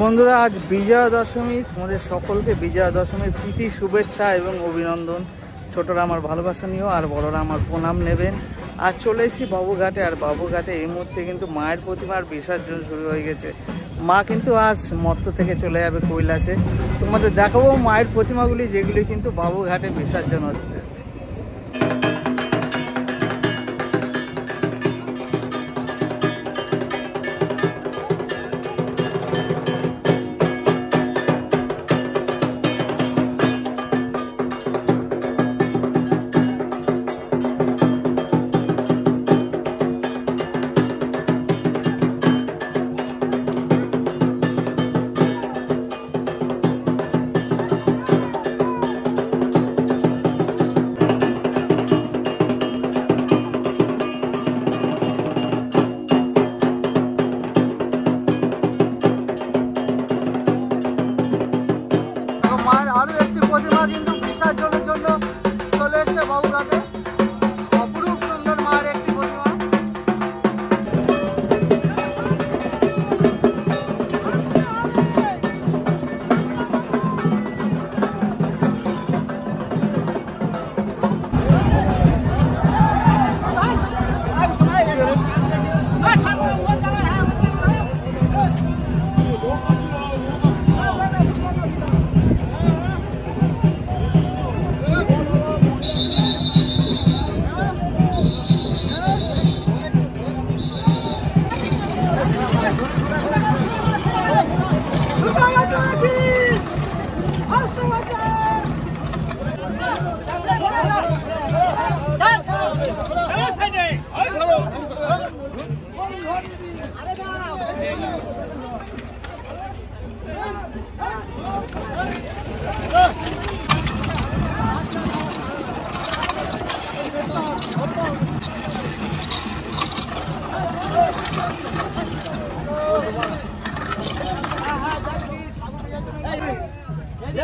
বন্ধুরা, আজ বিজয়া দশমী তোমাদের সকলকে বিজয়া দশমীর প্রীতি, শুভেচ্ছা এবং অভিনন্দন। ছোটরা আমার ভালোবাসা নিও আর বড়রা আমার প্রণাম নেবেন। আর চলে এসেছি বাবুঘাটে আর বাবুঘাটে এই মুহূর্তে কিন্তু মায়ের প্রতিমার বিসর্জন শুরু হয়ে গেছে। মা কিন্তু আজ মত্ত থেকে চলে যাবে কৈলাসে। তোমাদের দেখাবো মায়ের প্রতিমাগুলি যেগুলি কিন্তু বাবুঘাটে বিসর্জন হচ্ছে। কিন্তু বিসর্জনের জন্য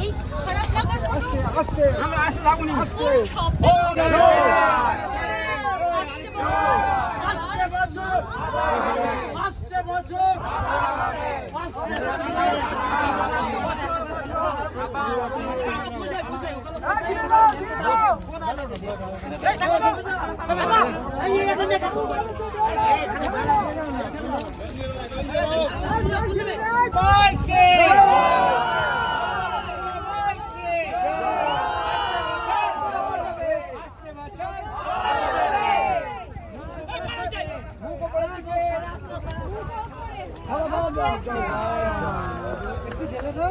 এই খারাপ লাগার কোনো শব্দ আসছে বছর। আসছে বছর। দেখো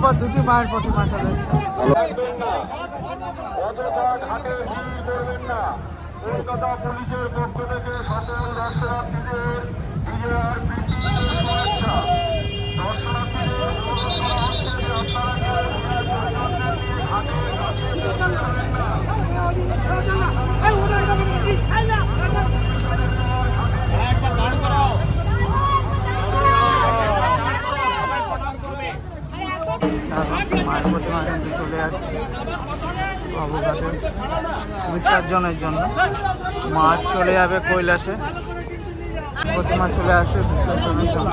পরপর দুটি মায়ের প্রতিমা চলে এসছে কলকাতা পুলিশের পক্ষ থেকে সকল দর্শনার্থীদের প্রীতি বিসর্জনের জন্য। মাছ চলে যাবে কৈলাসে। প্রতিমা চলে আসে বিসর্জনের জন্য।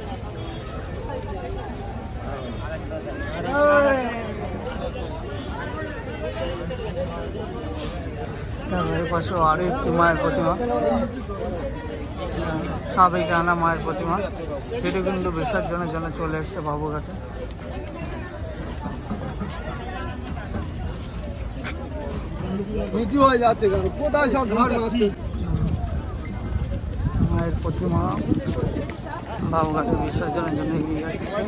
এর পাশে আরও একটি মায়ের প্রতিমা। সাবেকে আনা মায়ের প্রতিমা। সেটি কিন্তু বিসর্জনের জন্য চলে এসছে বাবুঘাটে। মায়ের প্রতিমা। বাবু ঘাটে বিসর্জনের জন্য এগিয়ে যাচ্ছি।